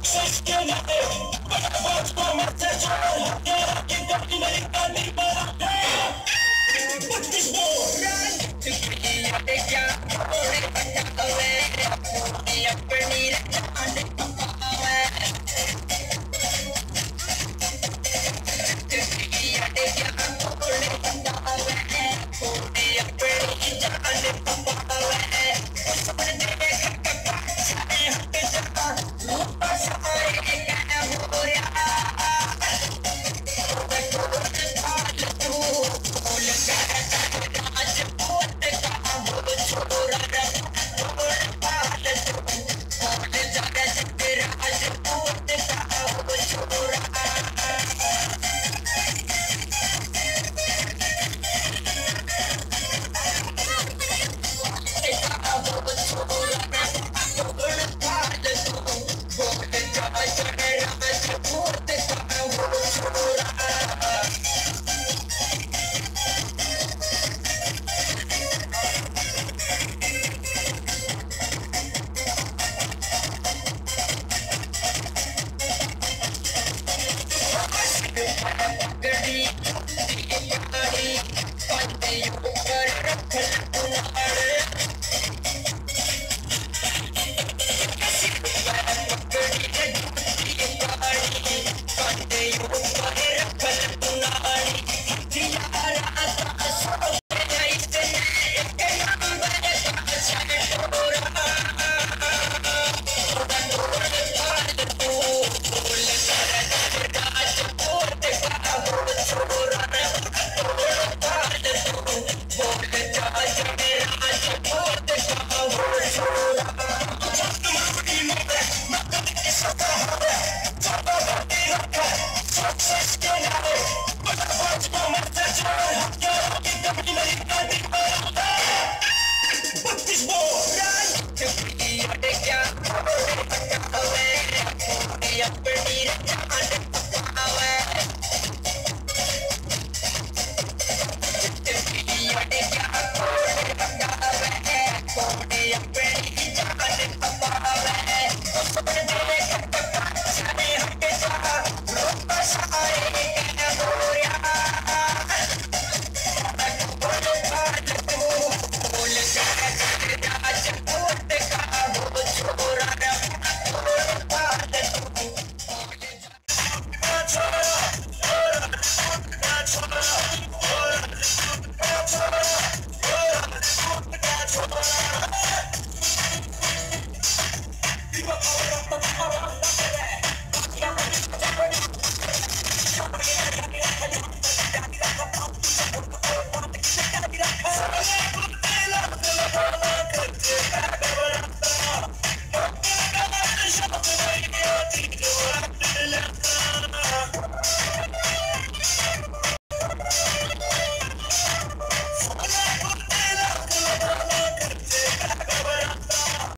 Thank this! Thank you. Thank you.